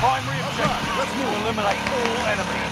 Primary objective. Let's move. Eliminate all enemies.